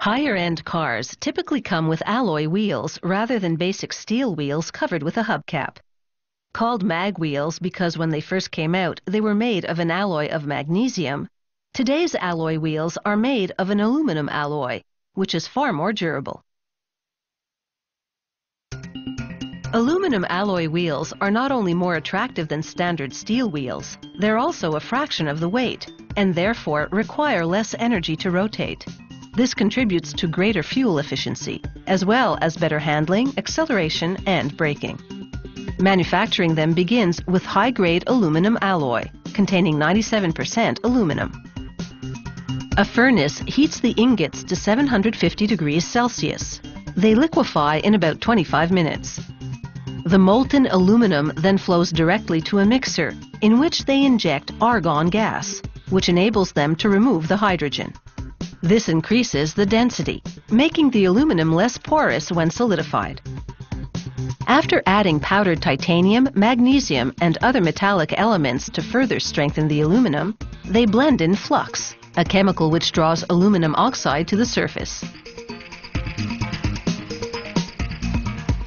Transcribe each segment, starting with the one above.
Higher-end cars typically come with alloy wheels rather than basic steel wheels covered with a hubcap. Called mag wheels because when they first came out they were made of an alloy of magnesium, today's alloy wheels are made of an aluminum alloy, which is far more durable. Aluminum alloy wheels are not only more attractive than standard steel wheels, they're also a fraction of the weight, and therefore require less energy to rotate. This contributes to greater fuel efficiency, as well as better handling, acceleration, and braking. Manufacturing them begins with high-grade aluminum alloy, containing 97% aluminum. A furnace heats the ingots to 750 degrees Celsius. They liquefy in about 25 minutes. The molten aluminum then flows directly to a mixer, in which they inject argon gas, which enables them to remove the hydrogen. This increases the density, making the aluminum less porous when solidified. After adding powdered titanium, magnesium, and other metallic elements to further strengthen the aluminum, they blend in flux, a chemical which draws aluminum oxide to the surface.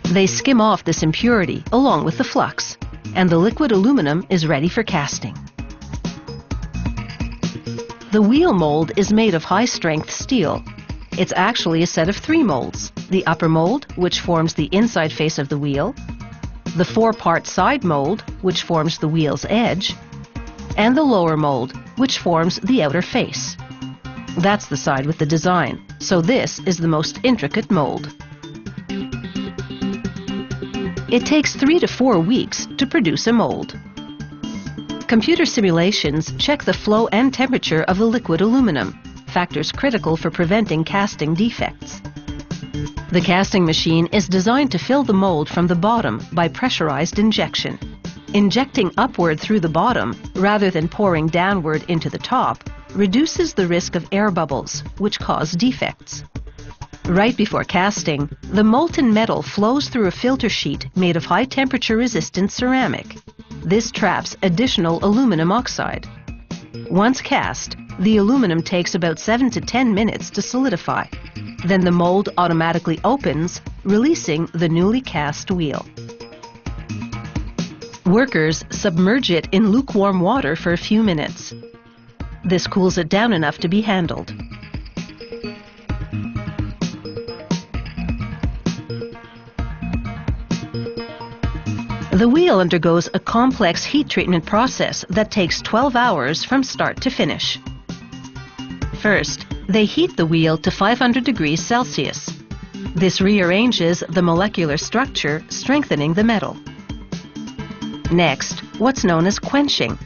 They skim off this impurity along with the flux, and the liquid aluminum is ready for casting. The wheel mold is made of high-strength steel. It's actually a set of three molds. The upper mold, which forms the inside face of the wheel, the four-part side mold, which forms the wheel's edge, and the lower mold, which forms the outer face. That's the side with the design, so this is the most intricate mold. It takes three to four weeks to produce a mold. Computer simulations check the flow and temperature of the liquid aluminum, factors critical for preventing casting defects. The casting machine is designed to fill the mold from the bottom by pressurized injection. Injecting upward through the bottom, rather than pouring downward into the top, reduces the risk of air bubbles, which cause defects. Right before casting, the molten metal flows through a filter sheet made of high temperature resistant ceramic. This traps additional aluminum oxide. Once cast, the aluminum takes about 7 to 10 minutes to solidify. Then the mold automatically opens, releasing the newly cast wheel. Workers submerge it in lukewarm water for a few minutes. This cools it down enough to be handled. The wheel undergoes a complex heat treatment process that takes 12 hours from start to finish. First, they heat the wheel to 500 degrees Celsius. This rearranges the molecular structure, strengthening the metal. Next, what's known as quenching.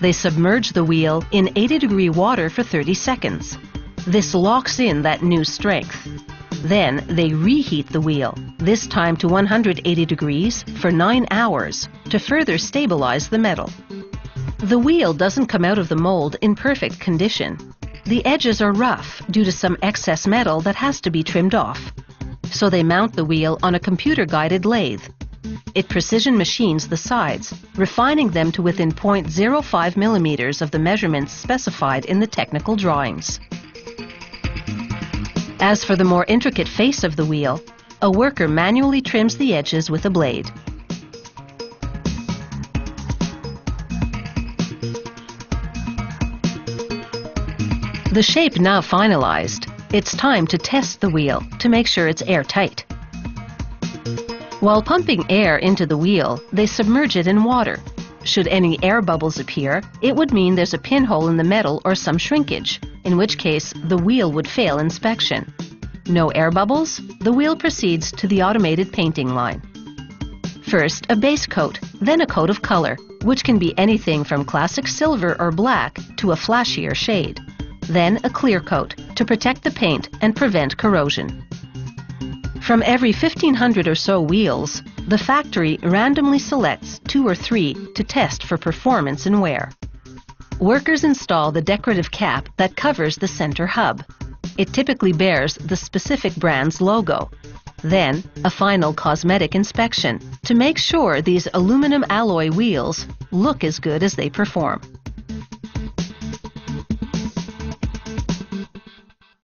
They submerge the wheel in 80 degree water for 30 seconds. This locks in that new strength. Then they reheat the wheel, this time to 180 degrees for 9 hours to further stabilize the metal. The wheel doesn't come out of the mold in perfect condition. The edges are rough due to some excess metal that has to be trimmed off. So they mount the wheel on a computer-guided lathe. It precision machines the sides, refining them to within 0.05 millimeters of the measurements specified in the technical drawings. As for the more intricate face of the wheel, a worker manually trims the edges with a blade. The shape now finalized, it's time to test the wheel to make sure it's airtight. While pumping air into the wheel, they submerge it in water. Should any air bubbles appear, it would mean there's a pinhole in the metal or some shrinkage in which case the wheel would fail inspection. No air bubbles, the wheel proceeds to the automated painting line. First, a base coat, then a coat of color, which can be anything from classic silver or black to a flashier shade. Then a clear coat to protect the paint and prevent corrosion. From every 1500 or so wheels, the factory randomly selects two or three to test for performance and wear. Workers install the decorative cap that covers the center hub. It typically bears the specific brand's logo. Then, a final cosmetic inspection to make sure these aluminum alloy wheels look as good as they perform.